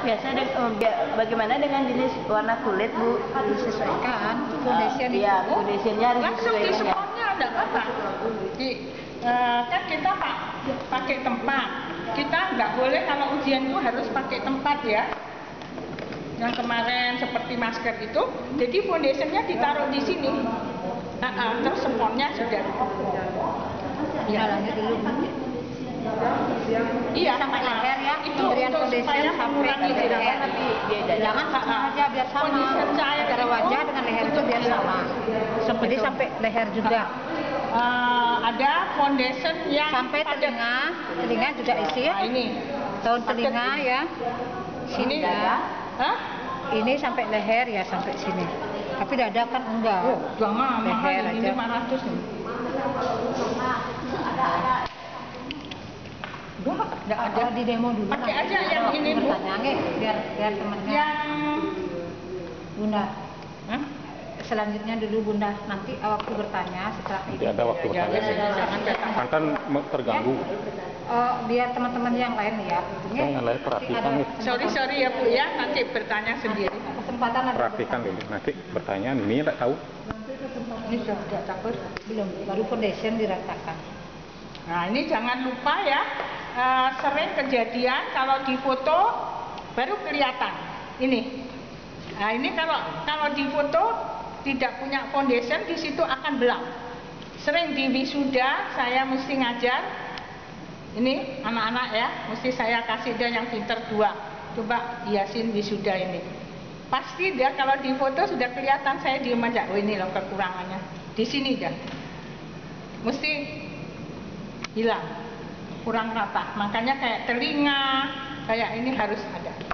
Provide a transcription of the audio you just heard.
Biasa de- bia- bagaimana dengan jenis warna kulit Bu? disesuaikan. Foundation itu Iya, foundationnya harus langsung di ya. spotnya ada apa di eh, kan kita pak pakai tempat. Kita nggak boleh kalau ujian itu harus pakai tempat ya. Yang kemarin seperti masker itu jadi foundationnya ditaruh di sini. Nah, ah, terus sudah. Ya. Jalannya dulu iya. Sampai leher ya itu pemberian untuk foundation supaya sampai mengurangi leher. beda jangan sama aja biar sama. Antara wajah dengan leher itu biar sama. Jadi sampai leher juga. Eh, ada foundation yang sampai padat. telinga. Telinga juga isi. nah ini tahun telinga ya. Sini Ini ya Hah? ini sampai leher ya sampai sini. Tapi dada kan enggak. Oh, mahal Leher ini aja. 500 nih. Enggak, enggak ada. di demo dulu Pakai nanti aja yang ini, Bu. biar biar temennya Yang bunda Hah? selanjutnya dulu bunda nanti waktu bertanya setelah Nanti ini ada waktu Ya, bertanya. ya, ya, jangan datang. Kan terganggu. Oh, biar teman-teman yang lain ya Saya yang lain perhatikan. Sorry sorry ya Bu ya, nanti bertanya sendiri. kesempatan ada Perhatikan dulu. Nanti bertanya ini nggak tahu. Ini sudah tidak takut. belum baru foundation diratakan Nah ini jangan lupa ya, eh, sering kejadian kalau di foto baru kelihatan. Ini. Nah ini kalau kalau di foto tidak punya foundation di situ akan belang. Sering di wisuda saya mesti ngajar. Ini anak-anak ya, mesti saya kasih dia yang pinter dua. Coba hiasin wisuda ini. Pasti dia kalau di foto sudah kelihatan saya diem aja. Oh ini loh kekurangannya. Di sini dia. Mesti hilang kurang rata. Makanya kayak telinga kayak ini harus ada